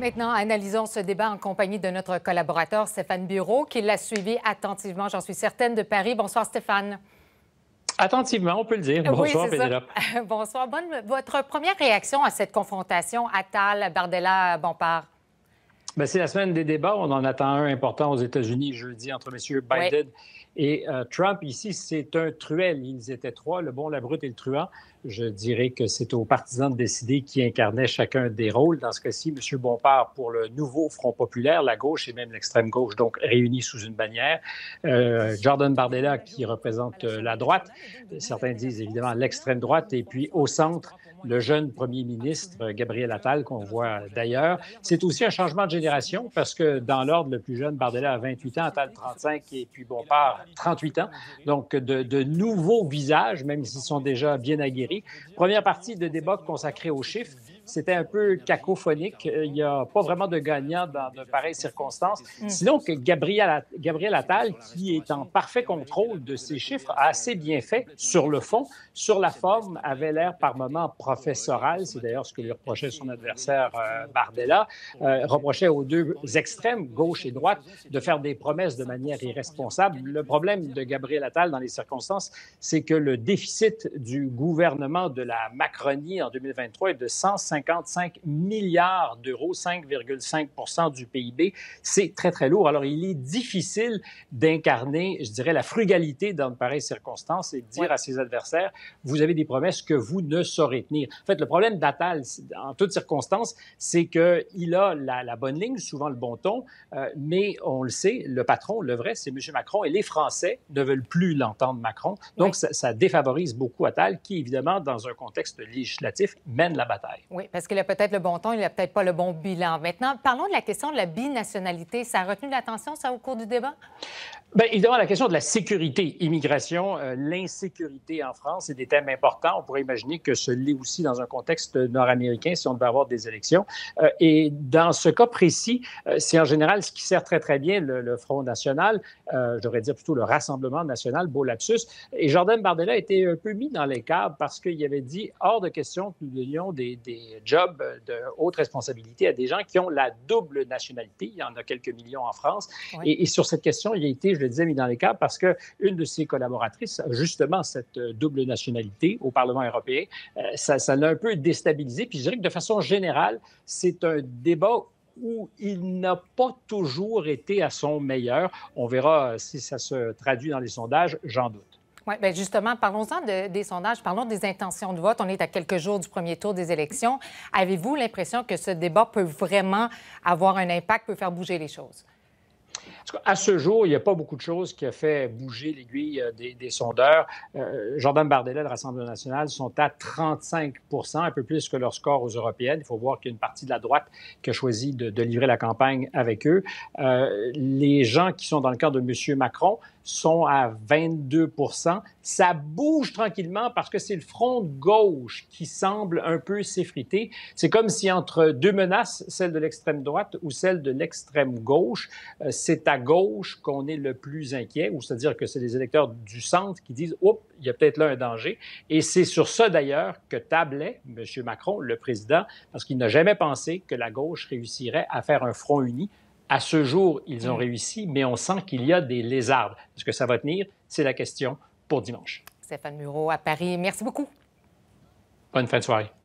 Maintenant, analysons ce débat en compagnie de notre collaborateur Stéphane Bureau, qui l'a suivi attentivement, j'en suis certaine, de Paris. Bonsoir Stéphane. Attentivement, on peut le dire. Bonsoir, oui, Pénélope. Bonsoir. Bonne, votre première réaction à cette confrontation Attal, Bardella, Bompard? Ben, c'est la semaine des débats. On en attend un important aux États-Unis jeudi entre M. Biden et euh, Trump. Ici, c'est un truel. Ils étaient trois, le bon, la brute et le truand. Je dirais que c'est aux partisans de décider qui incarnait chacun des rôles. Dans ce cas-ci, M. Bompard pour le nouveau Front populaire, la gauche et même l'extrême gauche, donc réunis sous une bannière. Euh, Jordan Bardella qui représente euh, la droite. Certains disent évidemment l'extrême droite. Et puis au centre, le jeune premier ministre Gabriel Attal, qu'on voit d'ailleurs. C'est aussi un changement de génération parce que dans l'ordre, le plus jeune, Bardella a 28 ans, Attal 35 et puis Bompard 38 ans. Donc, de, de nouveaux visages, même s'ils sont déjà bien aguerris. Première partie de débat consacrée aux chiffres c'était un peu cacophonique. Euh, il n'y a pas vraiment de gagnant dans de pareilles circonstances. Mm. Sinon, que Gabriel, Gabriel Attal, qui est en parfait contrôle de ces chiffres, a assez bien fait sur le fond. Sur la forme, avait l'air par moments professoral. C'est d'ailleurs ce que lui reprochait son adversaire euh, Bardella. Euh, reprochait aux deux extrêmes, gauche et droite, de faire des promesses de manière irresponsable. Le problème de Gabriel Attal dans les circonstances, c'est que le déficit du gouvernement de la Macronie en 2023 est de 150 55 milliards d'euros, 5,5 du PIB. C'est très, très lourd. Alors, il est difficile d'incarner, je dirais, la frugalité dans de pareilles circonstances et de dire à ses adversaires, vous avez des promesses que vous ne saurez tenir. En fait, le problème d'Attal, en toutes circonstances, c'est qu'il a la, bonne ligne, souvent le bon ton, euh, mais on le sait, le patron, le vrai, c'est M. Macron et les Français ne veulent plus l'entendre Macron. Donc, ça, ça, défavorise beaucoup Attal, qui, évidemment, dans un contexte législatif, mène la bataille. Oui, parce qu'il a peut-être le bon ton, il n'a peut-être pas le bon bilan. Maintenant, parlons de la question de la binationalité. Ça a retenu l'attention, ça, au cours du débat? Bien, évidemment, la question de la sécurité, immigration, euh, l'insécurité en France, c'est des thèmes importants. On pourrait imaginer que ce l'est aussi dans un contexte nord-américain si on devait avoir des élections. Euh, et dans ce cas précis, euh, c'est en général ce qui sert très, très bien le, Front national, je devrais dire plutôt le Rassemblement national, beau lapsus. Et Jordan Bardella a été un peu mis dans les cadres parce qu'il avait dit hors de question que nous donnions des jobs de haute responsabilité à des gens qui ont la double nationalité. Il y en a quelques millions en France. Et, et sur cette question, il a été je le disais, mis dans les cas parce qu'une de ses collaboratrices a justement cette euh, double nationalité au Parlement européen. Euh, ça l'a un peu déstabilisé. Puis je dirais que de façon générale, c'est un débat où il n'a pas toujours été à son meilleur. On verra euh, si ça se traduit dans les sondages, j'en doute. Bien justement, parlons-en des sondages, parlons des intentions de vote. On est à quelques jours du premier tour des élections. Avez-vous l'impression que ce débat peut vraiment avoir un impact, peut faire bouger les choses? À ce jour, il n'y a pas beaucoup de choses qui ont fait bouger l'aiguille euh, des, sondeurs. Euh, Jordan Bardella de Rassemblement national sont à 35% un peu plus que leur score aux européennes. Il faut voir qu'il y a une partie de la droite qui a choisi de, livrer la campagne avec eux. Euh, les gens qui sont dans le camp de M. Macron sont à 22% Ça bouge tranquillement parce que c'est le front de gauche qui semble un peu s'effriter. C'est comme si entre deux menaces, celle de l'extrême droite ou celle de l'extrême gauche, c'est à gauche qu'on est le plus inquiet, ou c'est-à-dire que c'est les électeurs du centre qui disent Oups, il y a peut-être là un danger. Et c'est sur ça d'ailleurs que tablait M. Macron, le président, parce qu'il n'a jamais pensé que la gauche réussirait à faire un front uni. À ce jour, ils ont mm. réussi, mais on sent qu'il y a des lézards. Est-ce que ça va tenir? C'est la question pour dimanche. Stéphane Mureau à Paris. Merci beaucoup. Bonne fin de soirée.